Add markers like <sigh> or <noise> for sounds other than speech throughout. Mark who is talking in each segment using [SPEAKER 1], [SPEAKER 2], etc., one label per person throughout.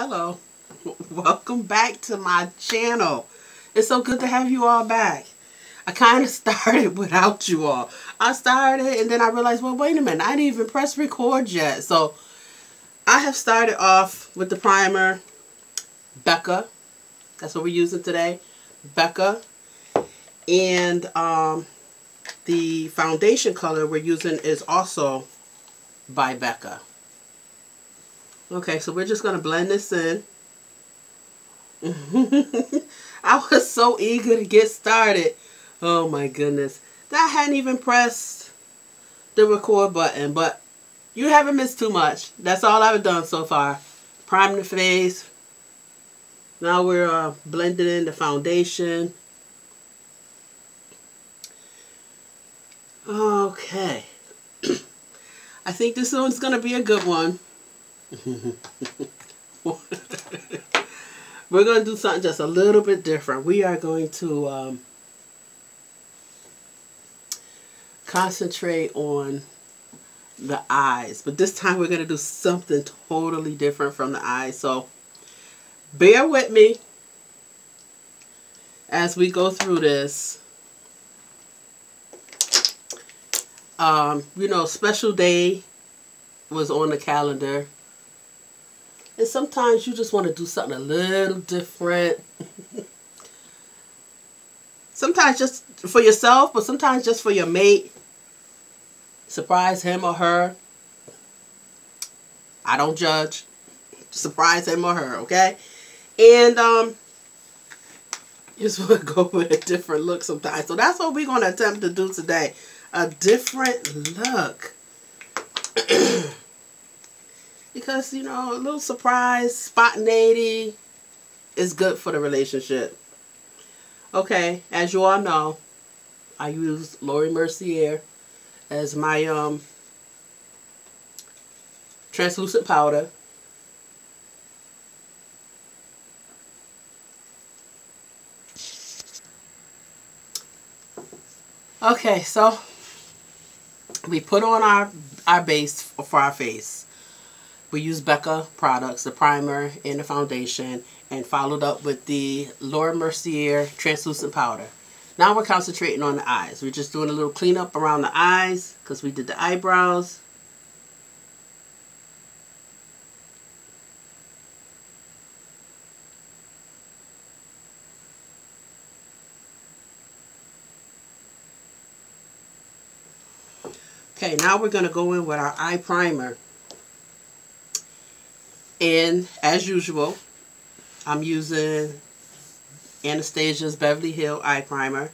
[SPEAKER 1] Hello. <laughs> Welcome back to my channel. It's so good to have you all back. I kind of <laughs> started without you all. I started and then I realized, well, wait a minute. I didn't even press record yet. So I have started off with the primer Becca. That's what we're using today. Becca. And um, the foundation color we're using is also by Becca. Okay, so we're just going to blend this in. <laughs> I was so eager to get started. Oh my goodness. That hadn't even pressed the record button, but you haven't missed too much. That's all I've done so far. Prime the face. Now we're uh, blending in the foundation. Okay. <clears throat> I think this one's going to be a good one. <laughs> We're going to do something just a little bit different. We are going to um, concentrate on the eyes. But this time we're going to do something totally different from the eyes. So bear with me as we go through this. Um, you know, special day was on the calendar. And sometimes you just want to do something a little different. sometimes just for yourself, but sometimes just for your mate. Surprise him or her. I don't judge. Surprise him or her, okay? And um, you just <laughs> want to go with a different look sometimes. So that's what we're going to attempt to do today. A different look. <clears throat> because, you know, a little surprise, spontaneity is good for the relationship. Okay, as you all know, I use Laura Mercier as my um, translucent powder. Okay, so we put on our, our base for our face. We use Becca products, the primer and the foundation, and followed up with the Laura Mercier translucent powder. Now we're concentrating on the eyes. We're just doing a little cleanup around the eyes because we did the eyebrows. Okay, now we're going to go in with our eye primer. And as usual, I'm using Anastasia's Beverly Hill Eye Primer.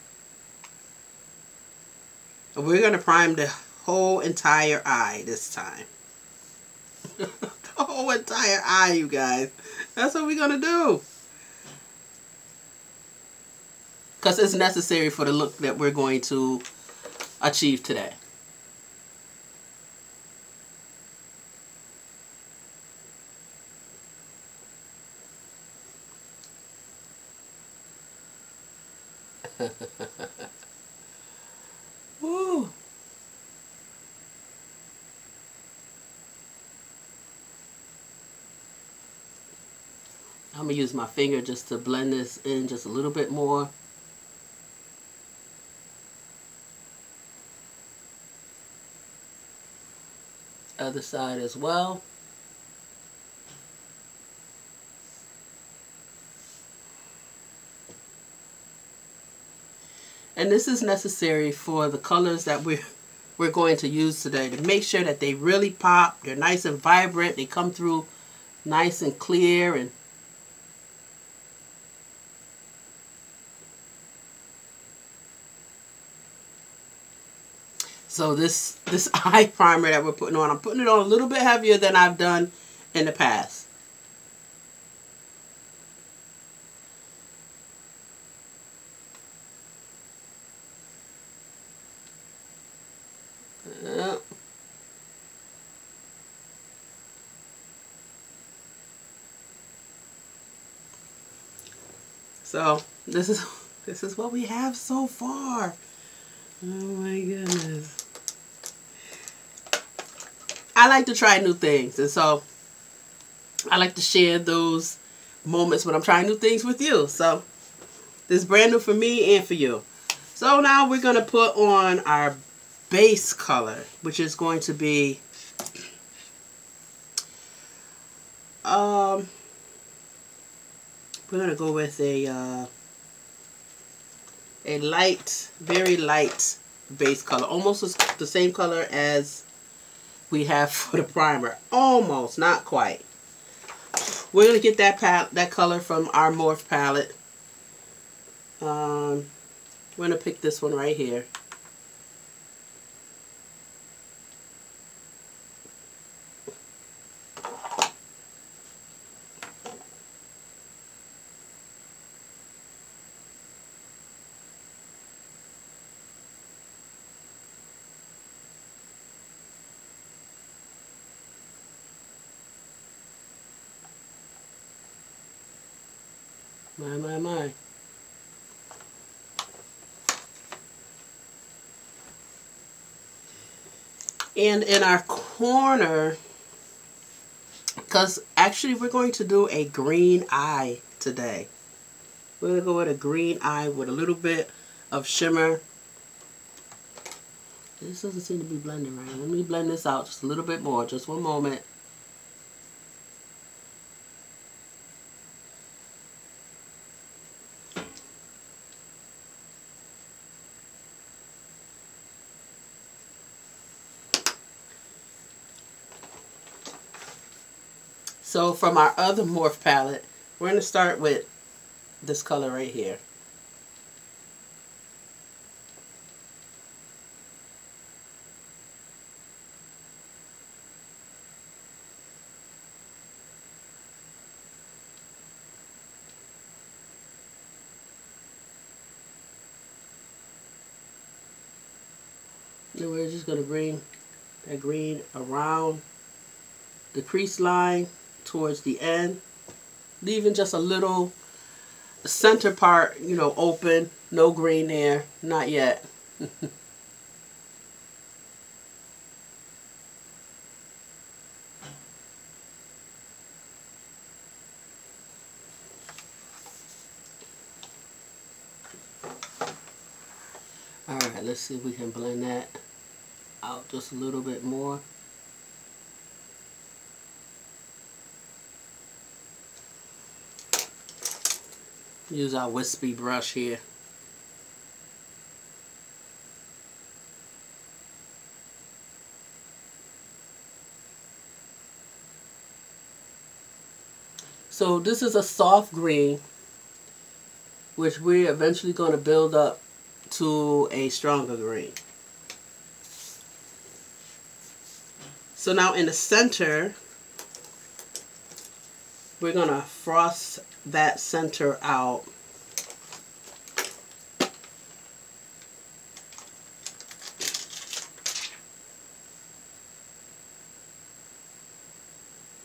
[SPEAKER 1] And we're going to prime the whole entire eye this time. <laughs> the whole entire eye, you guys. That's what we're going to do. Because it's necessary for the look that we're going to achieve today. Use my finger just to blend this in just a little bit more. Other side as well. And this is necessary for the colors that we're, we're going to use today to make sure that they really pop. They're nice and vibrant. They come through nice and clear and So this this <laughs> eye primer that we're putting on, I'm putting it on a little bit heavier than I've done in the past. So this is <laughs> this is what we have so far. Oh my goodness. I like to try new things and so I like to share those moments when I'm trying new things with you. So this is brand new for me and for you. So now we're going to put on our base color, which is going to be um we're going to go with a uh, a light, very light base color. Almost the same color as we have <laughs> for the primer. Almost, not quite. We're going to get that that color from our Morphe palette. Um, we're going to pick this one right here. My, my, my. And in our corner, because actually we're going to do a green eye today. We're going to go with a green eye with a little bit of shimmer. This doesn't seem to be blending right. Let me blend this out just a little bit more. Just one moment. So from our other Morphe palette, we're going to start with this color right here. Then we're just going to bring that green around the crease line towards the end, leaving just a little center part, you know, open, no green there, not yet. <laughs> Alright, let's see if we can blend that out just a little bit more. Use our wispy brush here. So this is a soft green, which we're eventually going to build up to a stronger green. So now in the center, we're going to frost that center out.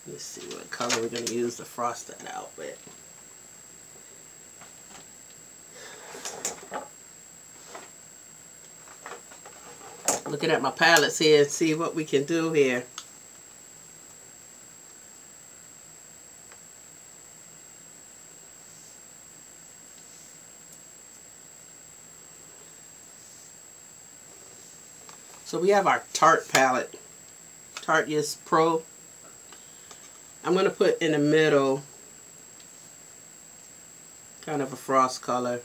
[SPEAKER 1] Let's see what color we're going to use to frost that out with. Looking at my palettes here and see what we can do here. So we have our Tarte palette, Tarte Yes Pro. I'm going to put in the middle kind of a frost color.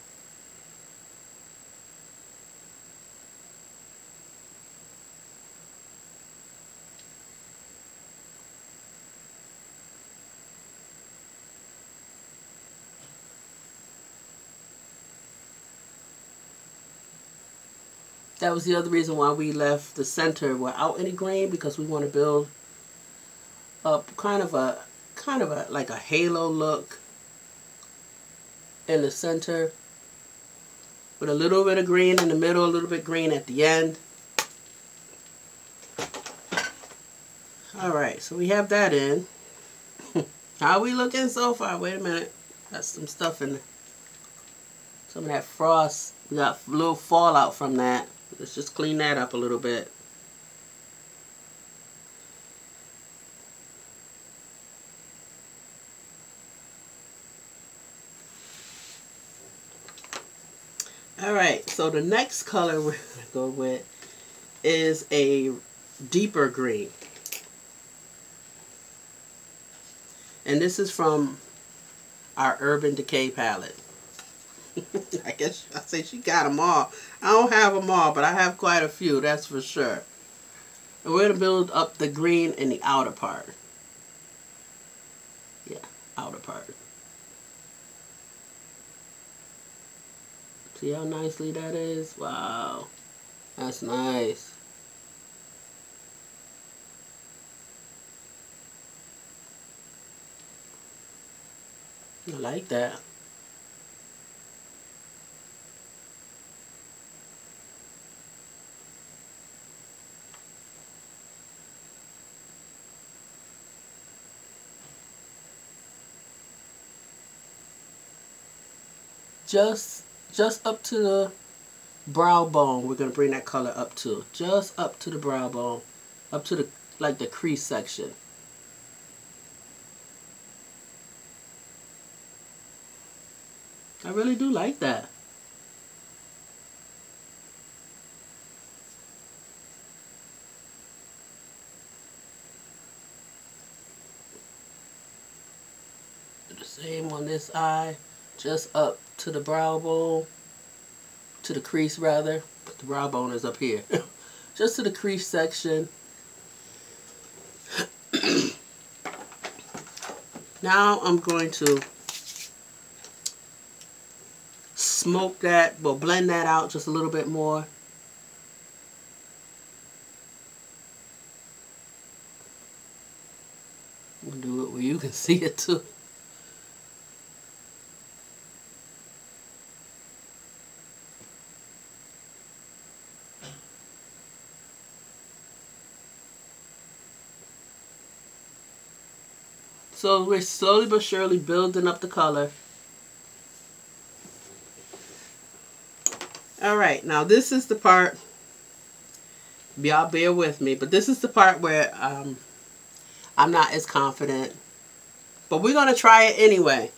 [SPEAKER 1] That was the other reason why we left the center without any grain because we want to build up kind of a kind of a like a halo look in the center with a little bit of green in the middle, a little bit green at the end. Alright, so we have that in. <laughs> How we looking so far? Wait a minute. Got some stuff in there. Some of that frost. We got a little fallout from that. Let's just clean that up a little bit. Alright, so the next color we're <laughs> going to go with is a deeper green. And this is from our Urban Decay palette. <laughs> I guess I say she got them all. I don't have them all, but I have quite a few, that's for sure. And we're going to build up the green in the outer part. Yeah, outer part. See how nicely that is? Wow. That's nice. I like that. Just just up to the brow bone we're going to bring that color up to. Just up to the brow bone. Up to the like the crease section. I really do like that. The same on this eye just up to the brow bone, to the crease rather. but The brow bone is up here. <laughs> just to the crease section. <coughs> now I'm going to smoke that, well blend that out just a little bit more. We'll do it where you can <laughs> see it too. We're slowly but surely building up the color. Alright, now this is the part, y'all bear with me, but this is the part where um, I'm not as confident. But we're going to try it anyway.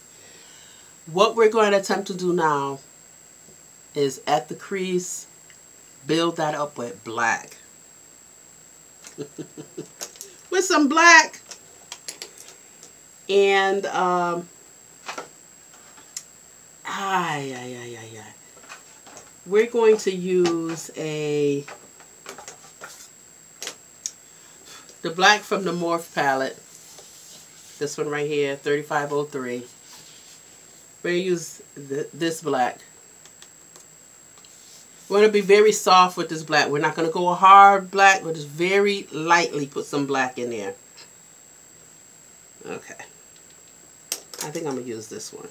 [SPEAKER 1] What we're going to attempt to do now is at the crease, build that up with black. <laughs> with some black. And, um, ay, ay, ay, ay, ay. We're going to use a, the black from the Morphe palette. This one right here, 3503. We're going to use the, this black. We're going to be very soft with this black. We're not going to go hard black. We'll just very lightly put some black in there. Okay. I think I'm going to use this one.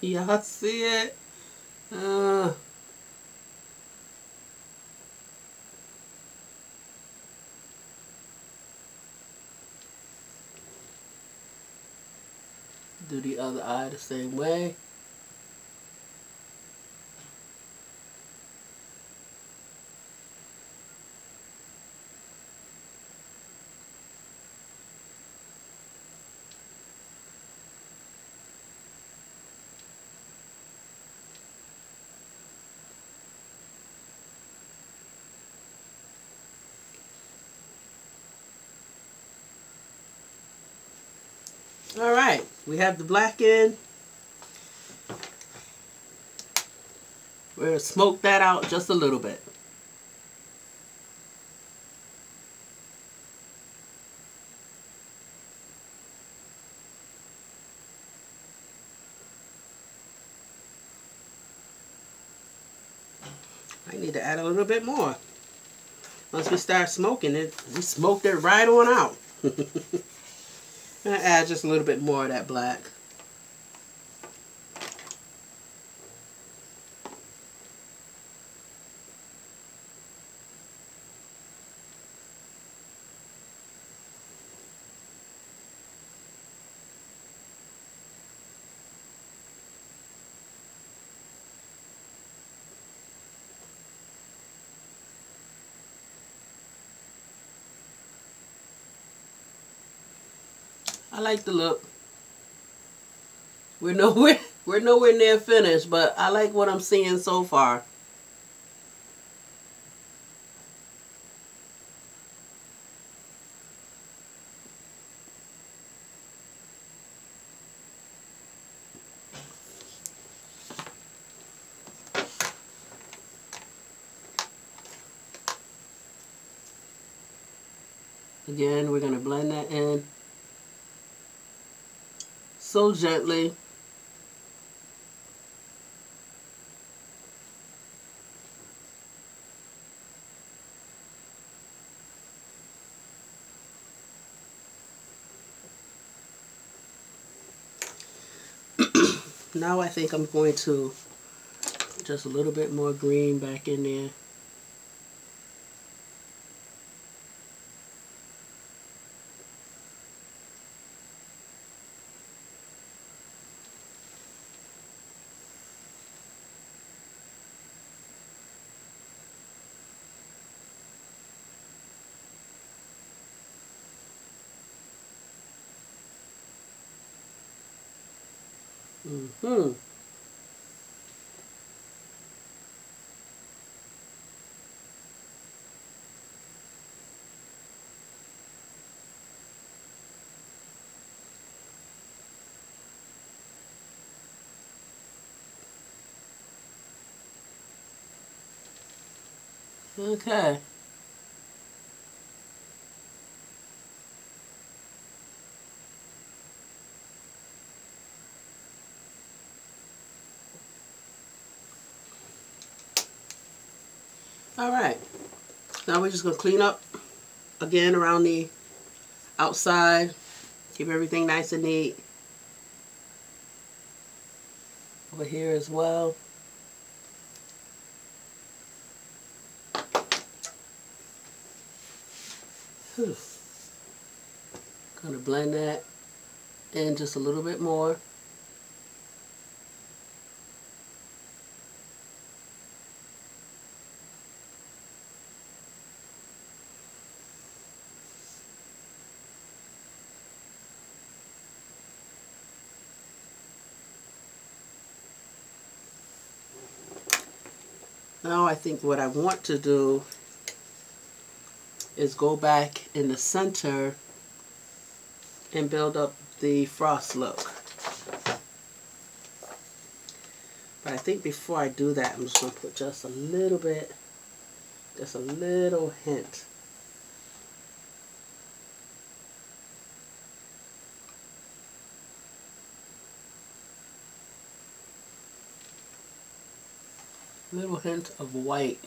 [SPEAKER 1] Y'all see it? Uh, do the other eye the same way. All right, we have the black in. We're going to smoke that out just a little bit. I need to add a little bit more. Once we start smoking it, we smoked it right on out. <laughs> I'm going to add just a little bit more of that black. I like the look. We're <laughs> nowhere we're nowhere near finished, but I like what I'm seeing so far. Again, we're going to blend that in so gently. <clears throat> now I think I'm going to just a little bit more green back in there. Mm-hmm. Okay. All right. Now we're just going to clean up again around the outside. Keep everything nice and neat. Over here as well. Whew. Gonna blend that in just a little bit more. Think what I want to do is go back in the center and build up the frost look. But I think before I do that, I'm just going to put just a little bit, just a little hint little hint of white.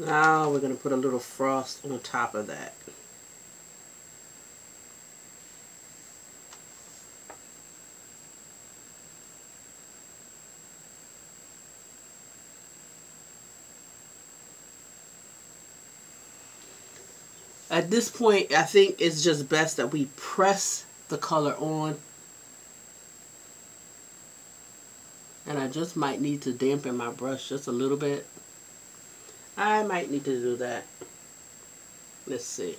[SPEAKER 1] Now we're going to put a little frost on top of that. At this point, I think it's just best that we press the color on. And I just might need to dampen my brush just a little bit. I might need to do that. Let's see.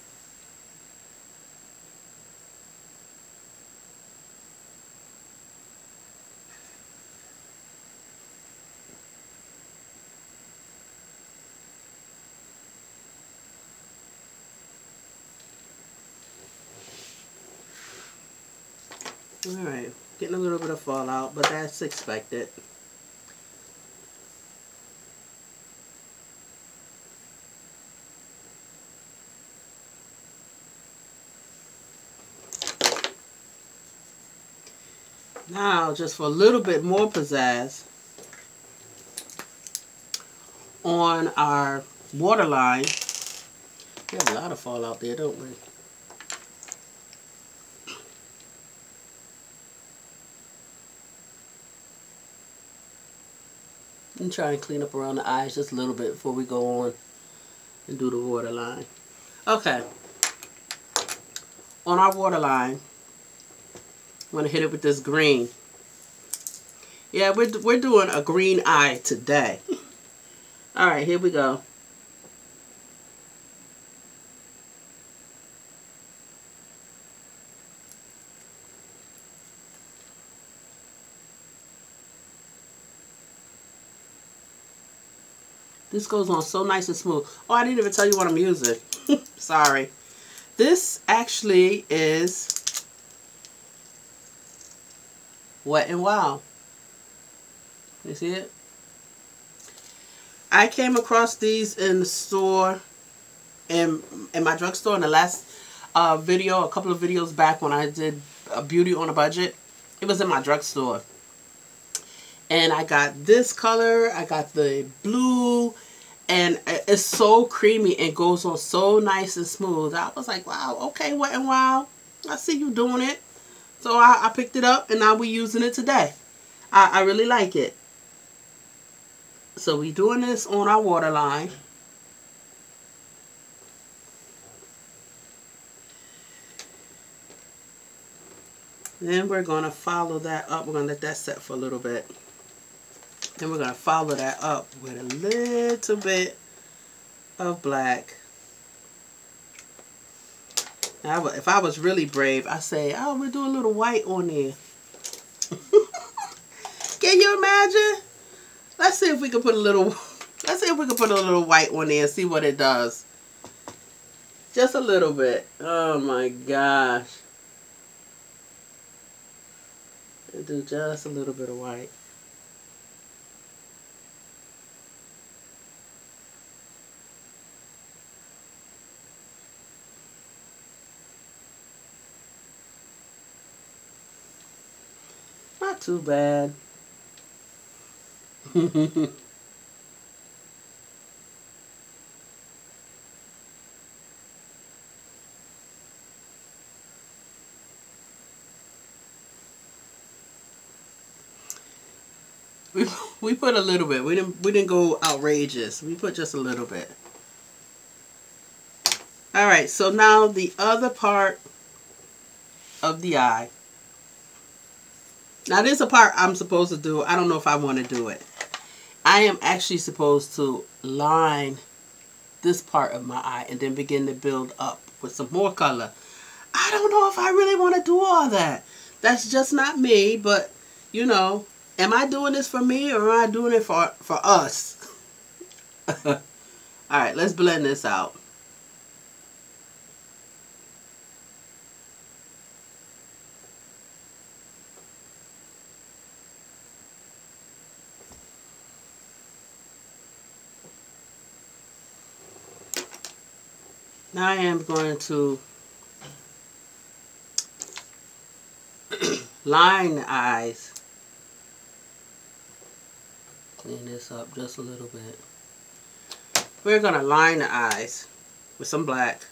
[SPEAKER 1] Alright, getting a little bit of fallout, but that's expected. Now, just for a little bit more pizzazz on our waterline. We have a lot of fallout there, don't we? and try and clean up around the eyes just a little bit before we go on and do the waterline. Okay. On our waterline, I'm going to hit it with this green. Yeah, we're, we're doing a green eye today. All right, here we go. This goes on so nice and smooth. Oh, I didn't even tell you what I'm using. <laughs> Sorry. This actually is Wet and Wild. You see it? I came across these in the store, in, in my drugstore in the last uh, video, a couple of videos back when I did a beauty on a budget. It was in my drugstore. And I got this color. I got the blue. And it's so creamy and goes on so nice and smooth. I was like, wow, okay, Wet and Wild. I see you doing it. So I, I picked it up and now we're using it today. I, I really like it. So we're doing this on our waterline. Then we're going to follow that up. We're going to let that set for a little bit. Then we're going to follow that up with a little bit of black. Now, if I was really brave, I say, oh, we'll do a little white on there. <laughs> Can you imagine? Let's see if we can put a little, <laughs> let's see if we can put a little white on there and see what it does. Just a little bit. Oh my gosh. do just a little bit of white. Too bad. <laughs> we we put a little bit. We didn't we didn't go outrageous. We put just a little bit. All right, so now the other part of the eye. Now this is a part I'm supposed to do. I don't know if I want to do it. I am actually supposed to line this part of my eye and then begin to build up with some more color. I don't know if I really want to do all that. That's just not me, but you know, am I doing this for me or am I doing it for, for us? <laughs> all right, let's blend this out. I am going to <clears throat> line the eyes. Clean this up just a little bit. We're going to line the eyes with some black.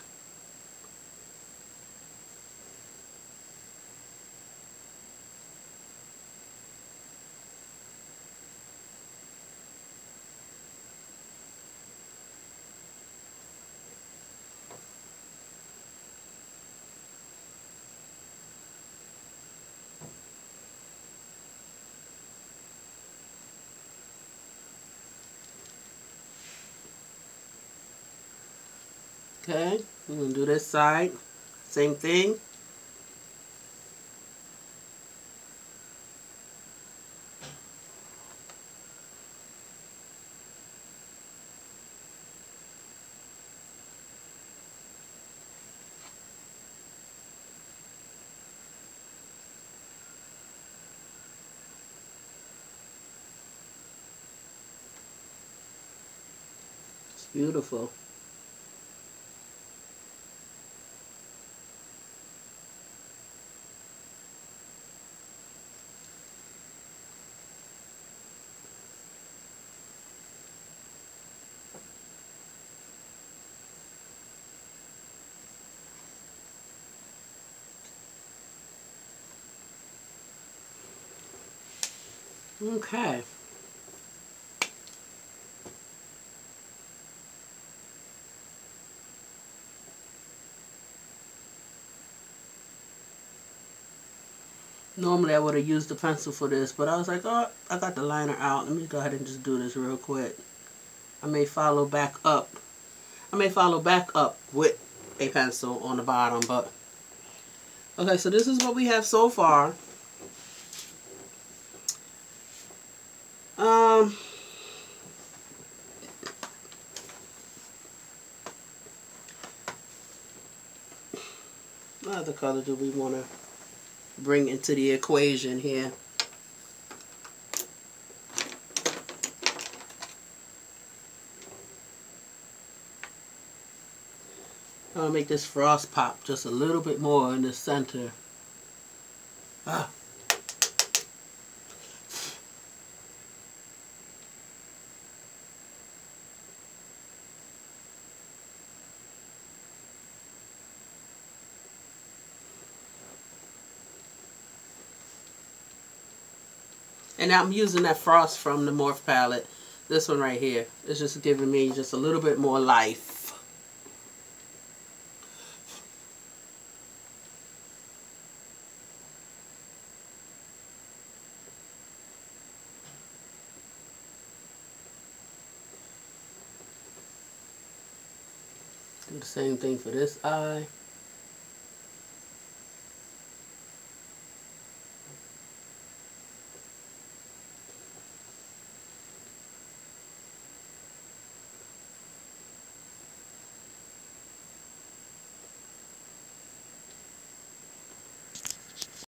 [SPEAKER 1] Okay, we're going to do this side. Same thing. It's beautiful. Okay. Normally I would have used the pencil for this, but I was like, oh, I got the liner out. Let me go ahead and just do this real quick. I may follow back up. I may follow back up with a pencil on the bottom, but... Okay, so this is what we have so far. Um, what other color do we want to bring into the equation here? I'll make this frost pop just a little bit more in the center. Ah. And I'm using that frost from the Morphe palette. This one right here. It's just giving me just a little bit more life. Do the same thing for this eye.